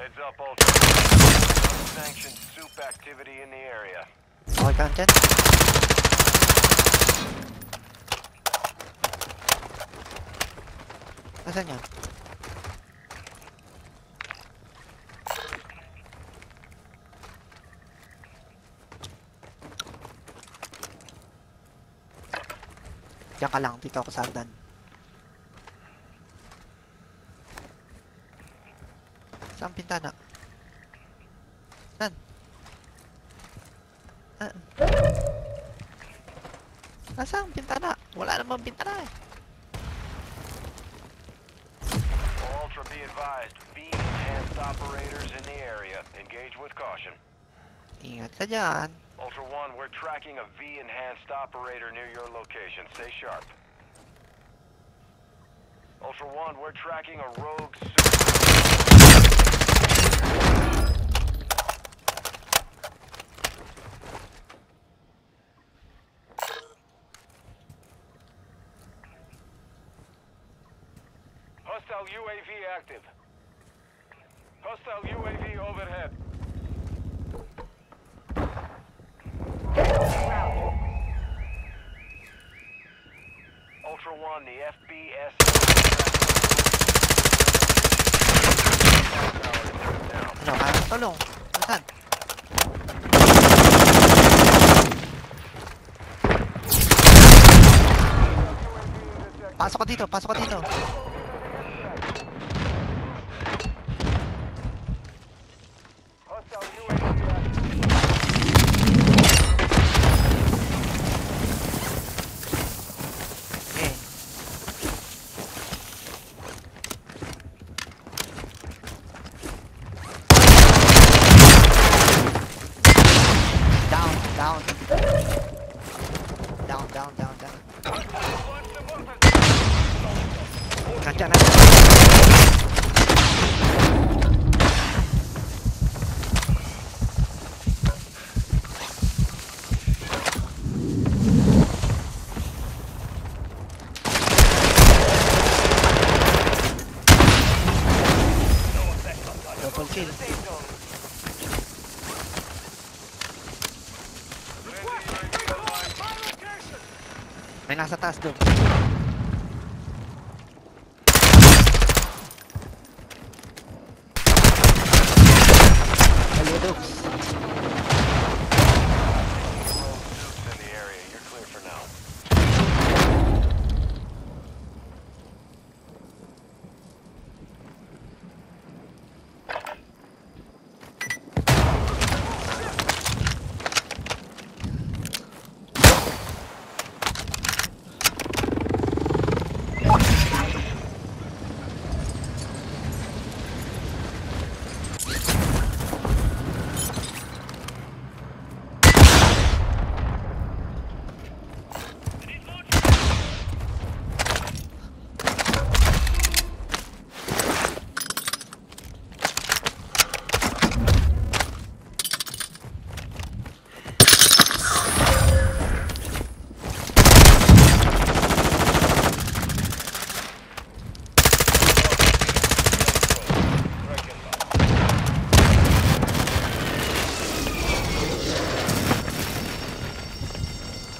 Heads up, Ultra. Unsanctioned soup activity in the area. Okay ka dyan? Nasaan yan? Diyan ka lang, dito ako sa hagdan. Saan pintana? Saan? Ah. Nasaan ang pintana? Wala namang pintana eh. Ultra, be advised. V-enhanced operators in the area. Engage with caution. Ingat ka dyan. Ultra One, we're tracking a V-enhanced operator near your location. Stay sharp. Ultra One, we're tracking a rogue super. Hostile UAV active. Hostile UAV overhead. Ultra One, the FBS. Down. Ano, kaya ah, ng tulong. Pasok ka dito, pasok ka dito. Nandiyan, nandiyan. Double kill. May nasa taas doon. Hello,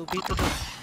tú, pito.